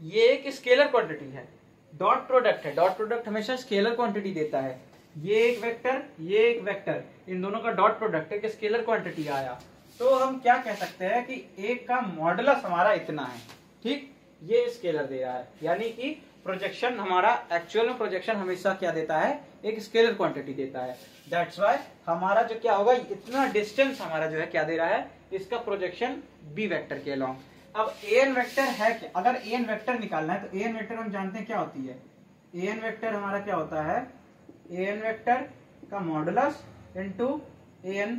ये एक स्केलर क्वांटिटी है। डॉट प्रोडक्ट है। डॉट प्रोडक्ट हमेशा स्केलर क्वांटिटी देता है। ये एक वेक्टर ये एक वेक्टर इन दोनों का डॉट प्रोडक्ट एक स्केलर क्वांटिटी आया। तो हम क्या कह सकते हैं कि एक का मॉडलस हमारा इतना है, ठीक? ये स्केलर दे रहा है। यानी कि प्रोजेक्शन हमारा एक्चुअल में प्रोजेक्शन हमेशा क्या देता है? एक स्केलर क्वांटिटी देता है। दैट्स वाई हमारा जो क्या होगा, इतना डिस्टेंस हमारा जो है क्या दे रहा है? इसका प्रोजेक्शन बी वेक्टर के अलॉन्ग अब ए एन वेक्टर है क्या? अगर ए एन वेक्टर निकालना है तो ए एन वेक्टर हम जानते हैं क्या होती है? ए एन वेक्टर हमारा क्या होता है? ए एन वेक्टर का modulus into A N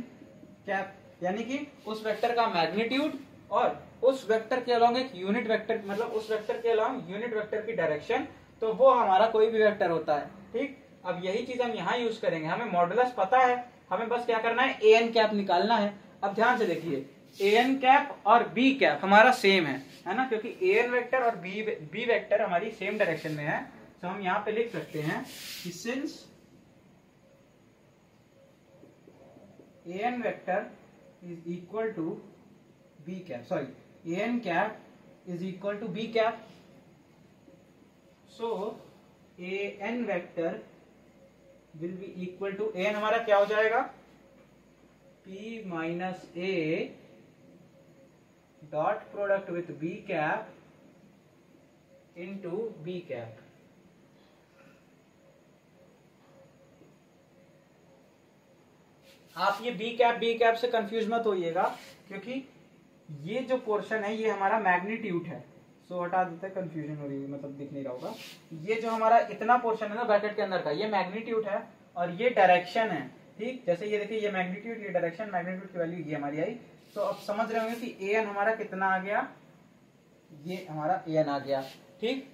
cap यानी कि उस वेक्टर का मैग्नीट्यूड और उस वेक्टर के अलॉन्ग एक यूनिट वेक्टर मतलब उस वेक्टर के अलॉन्ग यूनिट वेक्टर की डायरेक्शन तो वो हमारा कोई भी वेक्टर होता है, ठीक? अब यही चीज़ हम यहाँ यूज़ करेंगे। हमें मॉडुलस पता है, हमें बस क्या करना है? ए एन कैप निकालना है। अब ध्यान से देखिए ए एन कैप और बी कैप हमारा सेम है है ना? क्योंकि ए एन वेक्टर और बी बी वेक्टर हमारी सेम डायरेक्शन में है। तो हम यहाँ पे लिख सकते हैं कि since A N vector is equal to B cap sorry N cap is equal to B cap so A N vector will be equal to N हमारा क्या हो जाएगा? p minus A dot product with b cap into B cap आप ये बी कैप बी कैप से कंफ्यूज मत होइएगा, क्योंकि ये जो पोर्शन है, ये हमारा मैग्नीट्यूड है। सो हटा देते कंफ्यूजन हो रही है मतलब दिख नहीं रहा होगा। ये जो हमारा इतना पोर्शन है ना ब्रैकेट के अंदर का, ये मैग्नीट्यूड है और ये डायरेक्शन है, ठीक? जैसे ये देखिए, ये मैग्नीट्यूड ये डायरेक्शन मैग्नीट्यूड की वैल्यू ये हमारी आई। तो अब समझ रहे होंगे कि ए एन हमारा कितना आ गया? ये हमारा ए एन आ गया, ठीक?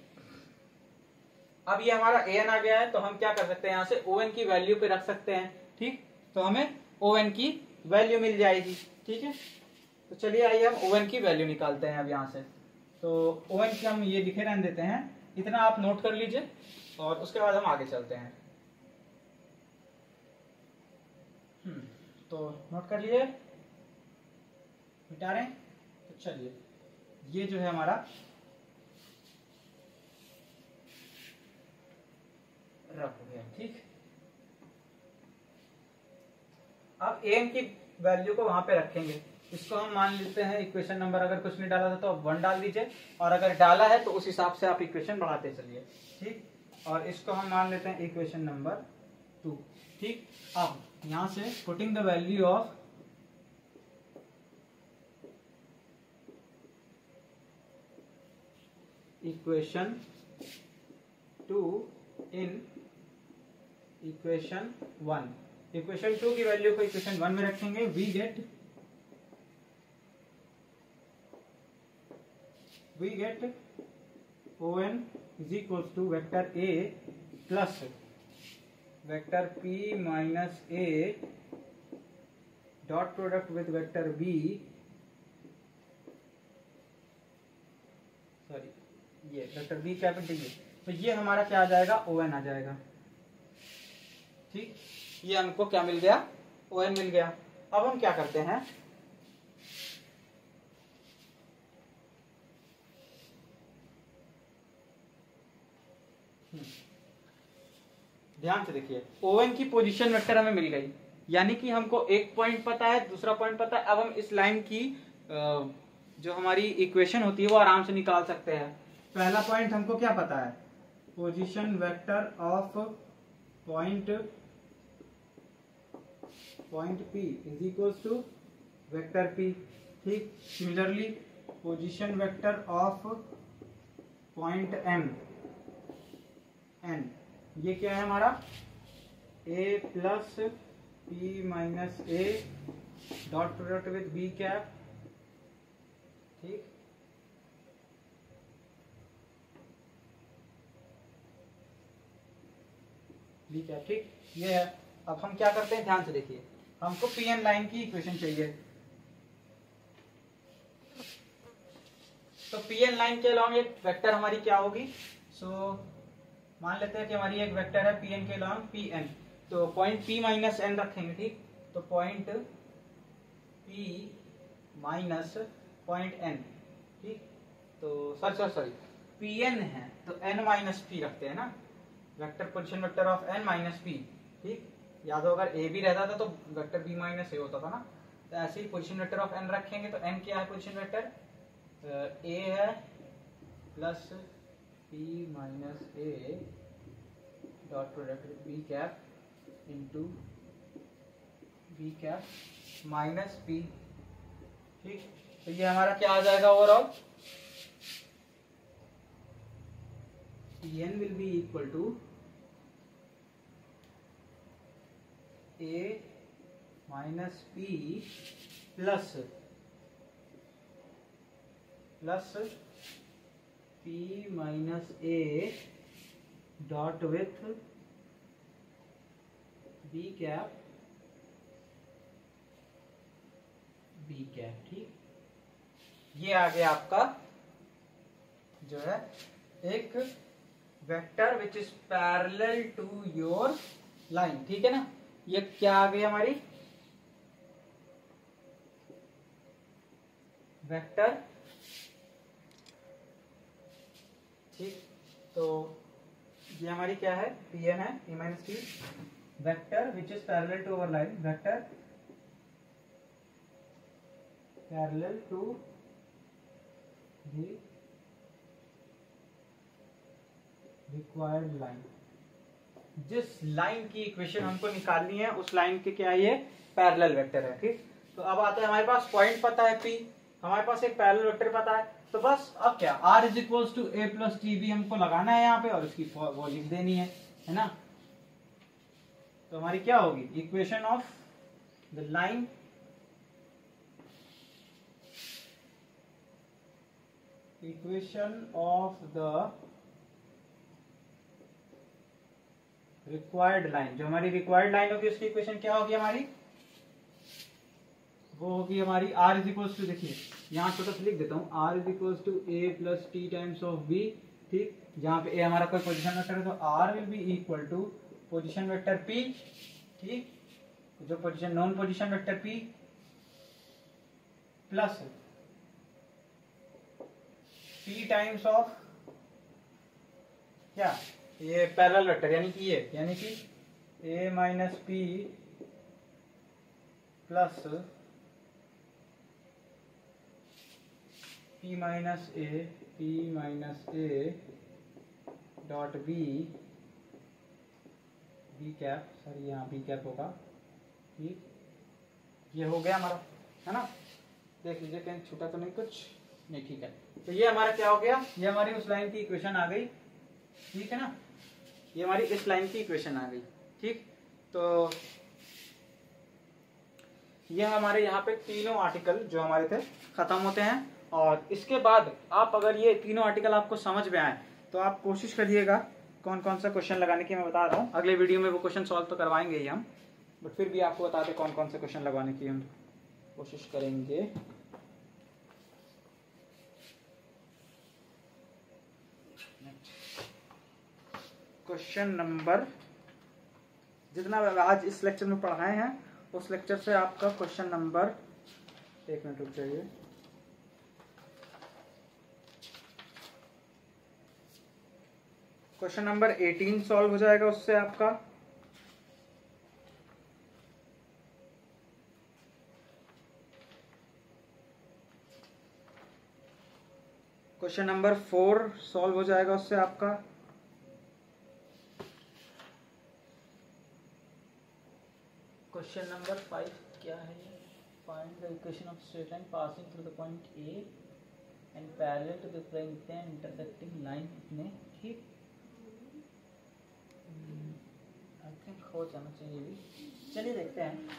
अब ये हमारा ए एन आ गया है तो हम क्या कर सकते हैं? यहाँ से ओ एन की वैल्यू पे रख सकते हैं, ठीक? तो हमें ओ एन की वैल्यू मिल जाएगी, ठीक है? तो चलिए आइए हम ओवन की वैल्यू निकालते हैं अब यहाँ से। तो ओवन की हम ये लिखे रहने देते हैं। इतना आप नोट कर लीजिए और उसके बाद हम आगे चलते हैं। हम्म, तो नोट कर लीजिए। मिटा रहे तो चलिए। ये जो है हमारा रफ हो गया ठीक? अब एम की वैल्यू को वहाँ पे रखेंगे। इसको हम मान लेते हैं इक्वेशन नंबर अगर कुछ नहीं डाला था तो आप वन डाल दीजिए। और अगर डाला है तो उस हिसाब से आप इक्वेशन बढ़ाते चलिए। ठीक? और इसको हम मान लेते हैं इक्वेशन नंबर टू ठीक? अब यहाँ से putting the value of equation two in equation one equation two की वैल्यू को इक्वेशन वन में रखेंगे। We get we get O N is equal to vector A plus vector P minus A dot product with vector B sorry ये वेक्टर बी कैपिटल ये तो ये हमारा क्या आ जाएगा? ओ एन आ जाएगा। ठीक? ये हमको क्या मिल गया? ओ एन मिल गया। अब हम क्या करते हैं? ध्यान से देखिए ओ एन की पोजीशन वेक्टर हमें मिल गई। यानी कि हमको एक पॉइंट पता है, दूसरा पॉइंट पता है। अब हम इस लाइन की जो हमारी इक्वेशन होती है, वो आराम से निकाल सकते हैं। पहला पॉइंट हमको क्या पता है? Position vector of point point P is equal to vector P. ठीक similarly position vector of point M N. ये क्या है हमारा? A plus P minus A dot product with B cap ठीक? बी कैप ठीक? ये है। अब हम क्या करते हैं? ध्यान से देखिए। हमको पी एन लाइन की इक्वेशन चाहिए। तो पी एन लाइन के अलॉन्ग एक वेक्टर हमारी क्या होगी? सो so, मान लेते हैं कि हमारी एक वेक्टर है पी एन के लॉन्ग पी एन तो पॉइंट पी माइनस एन रखेंगे, ठीक? तो point P minus point N ठीक? तो sorry sorry sorry P N है तो एन माइनस पी रखते हैं ना? Vector position vector of N minus P ठीक? या तो अगर ए भी रहता था तो वेक्टर बी माइनस ए होता था ना? तो ऐसे ही पोजिशन वेक्टर ऑफ़ एन रखेंगे तो एन क्या है पोजिशन वेक्टर ए है plus P minus A dot product B cap into B cap minus P ठीक? तो ये हमारा क्या आ जाएगा overall P N will be equal to A minus P plus plus P minus A dot with B cap B cap ठीक? ये आ गया आपका जो है, एक vector which is parallel to your line ठीक है ना? ये क्या आ गई हमारी? वेक्टर ठीक तो ये हमारी क्या है? पी है P minus P vector which is parallel to our line vector parallel to required line जिस लाइन की इक्वेशन हमको निकालनी है, उस लाइन के क्या ये? पैरेलल वेक्टर है, ठीक? तो अब आता है हमारे पास पॉइंट पता है पी हमारे पास एक पैरेलल वेक्टर पता है। तो बस, अब क्या? R is equal to A plus T B हमको लगाना है यहाँ पे और उसकी वो लिख देनी है है ना? तो हमारी क्या होगी? Equation of the line equation of the required line जो हमारी रिक्वायर्ड लाइन होगी, उसकी इक्वेशन क्या होगी हमारी? वो होगी हमारी आर इज़ इक्वल्स टू देखिए, यहाँ छोटा सा लिख देता हूँ R is equals to A plus T times of B ठीक? जहाँ पे ए हमारा कोई पोजिशन वेक्टर है तो R will be equal to position vector P ठीक? जो position non position vector P plus P times of क्या? ये पैरेलल वेक्टर यानी कि ये, यानी कि A minus P plus P minus A P minus A dot B B cap sorry यहाँ बी कैप होगा। ठीक? ये हो गया हमारा, है ना? देख लीजिए, कहीं छूटा तो नहीं कुछ? नहीं, ठीक है। तो ये हमारा क्या हो गया? ये हमारी उस लाइन की इक्वेशन आ गई। ठीक है ना? ये हमारी इस लाइन की इक्वेशन आ गई। ठीक? तो ये हमारे यहाँ पे तीनों आर्टिकल जो हमारे थे, खत्म होते हैं। और इसके बाद आप अगर ये तीनों आर्टिकल आपको समझ में आए तो आप कोशिश करिएगा कौन कौन सा क्वेश्चन लगाने की मैं बता रहा हूँ। अगले वीडियो में वो क्वेश्चन सॉल्व तो करवाएँगे ही हम बट फिर भी आपको बता दें कौन कौन से क्वेश्चन लगाने की हम कोशिश करेंगे। क्वेश्चन नंबर जितना आज इस लेक्चर में पढ़ाए हैं, उस लेक्चर से आपका क्वेश्चन नंबर एक मिनट रुक जाइए। क्वेश्चन नंबर 18 सॉल्व हो जाएगा उससे आपका। क्वेश्चन नंबर फोर सॉल्व हो जाएगा उससे आपका। क्वेश्चन नंबर फाइव क्या है? Find the equation of straight line passing through the point A and parallel to the plane intersecting line में ठीक हो जाना चाहिए भी। चलिए देखते हैं।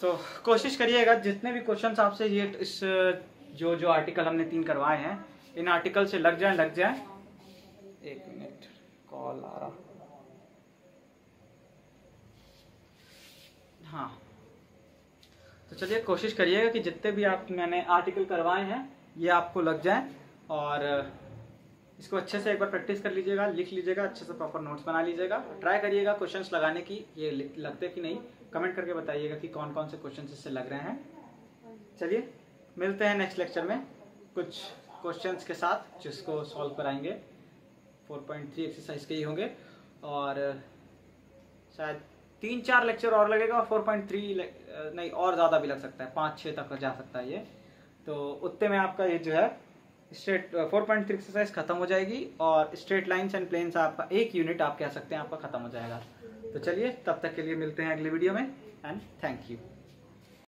तो कोशिश करिएगा, जितने भी क्वेश्चन आपसे ये, इस, जो जो आर्टिकल हमने तीन करवाए हैं, इन आर्टिकल से लग जाए लग जाए। एक मिनट कॉल आ रहा। हाँ। तो चलिए कोशिश करिएगा कि जितने भी आप, मैंने आर्टिकल करवाए हैं, ये आपको लग जाए, और इसको अच्छे से एक बार प्रैक्टिस कर लीजिएगा, लिख लीजिएगा, अच्छे से प्रॉपर नोट्स बना लीजिएगा। ट्राई करिएगा क्वेश्चंस लगाने की, ये लगते कि नहीं कमेंट करके बताइएगा कि कौन कौन से क्वेश्चन इससे लग रहे हैं। चलिए, मिलते हैं नेक्स्ट लेक्चर में। कुछ क्वेश्चंस के साथ जिसको सॉल्व कराएँगे। 4.3 एक्सरसाइज के ही होंगे। और, शायद तीन चार लेक्चर और लगेगा और 4.3 नहीं, और ज़्यादा भी लग सकता है। पाँच छः तक जा सकता है ये। तो उतने में आपका ये जो है straight four point three exercise खत्म हो जाएगी और स्ट्रेट लाइन्स एंड प्लेन्स आपका एक यूनिट आप कह सकते हैं आपका खत्म हो जाएगा। तो चलिए, तब तक के लिए मिलते हैं अगले वीडियो में एंड थैंक यू